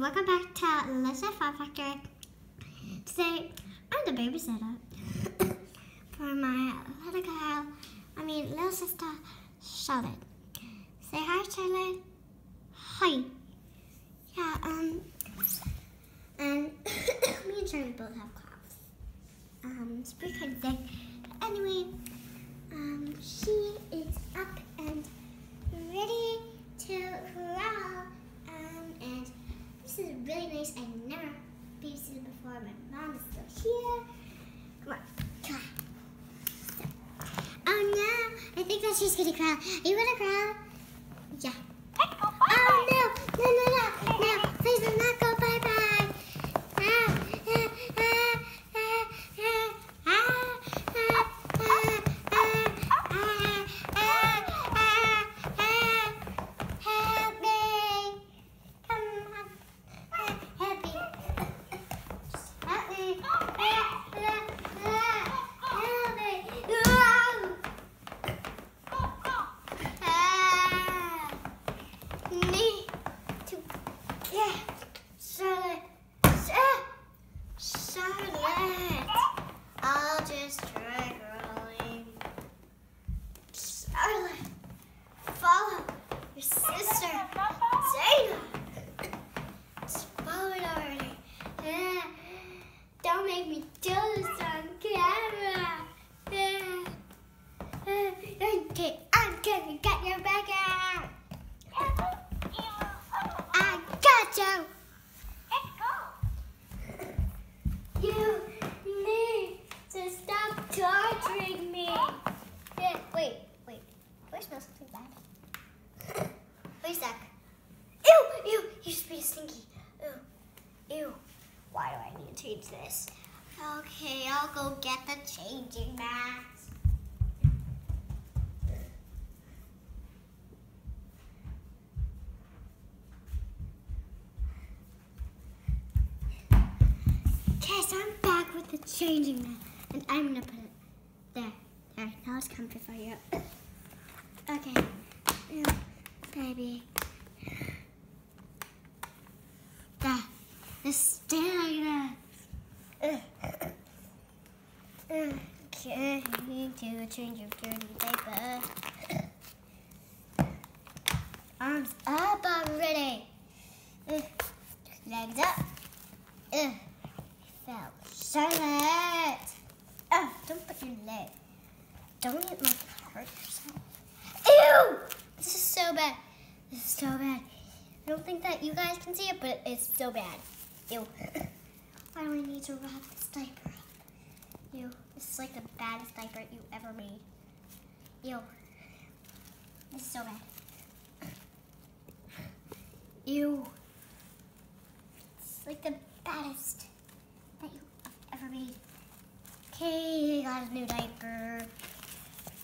welcome back to Lucy's Fun Factory. Today, I'm the babysitter for my little girl, I mean little sister, Charlotte. Say hi, Charlotte. Hi. Yeah, um, and me and Charlotte both have coughs. Um, it's pretty kind of thing. Anyway, um, she babysitted. My mom is still here. Come on, come on. Oh no, I think that she's gonna crawl. Are you gonna crawl? Need to change this? Okay, I'll go get the changing mat. Okay, so I'm back with the changing mat, and I'm gonna put it there. There, now it's comfy for you. Okay, baby. There, that. Ugh. Okay, need to change your dirty diaper. Arms up already. Legs up. Ugh. Fell. Charlotte! Oh, don't put your leg. Don't like hurt yourself. Ew! This is so bad. This is so bad. I don't think that you guys can see it, but it's so bad. Ew. Why do I need to wrap this diaper up? Ew. This is like the baddest diaper you ever made. Ew. This is so bad. Ew. It's like the baddest that you ever made. Okay, got a new diaper.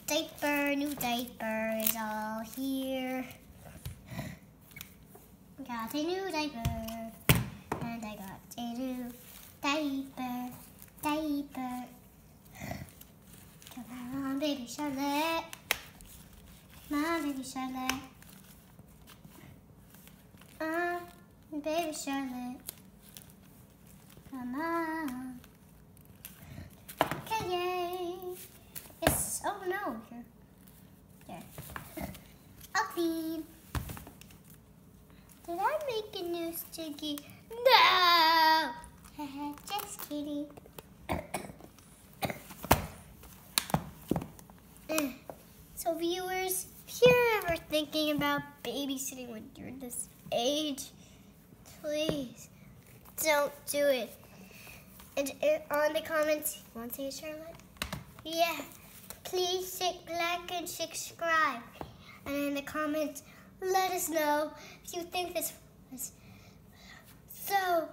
Diaper, new diaper is all here. Got a new diaper. New diaper. Diaper. Come on, baby Charlotte. Come on, baby Charlotte. Uh, baby Charlotte. Come. Okay, yay. Yes. Oh no. Here. There. I'll clean. Did I make a new sticky? No. Just kidding. so viewers, if you're ever thinking about babysitting when you're this age, please don't do it. And uh, on the comments, you want to say Charlotte? Yeah. Please like and subscribe. And in the comments, let us know if you think this was so.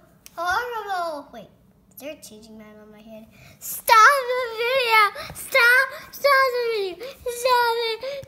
A changing man on my head? Stop the video! Stop! Stop the video! Stop it!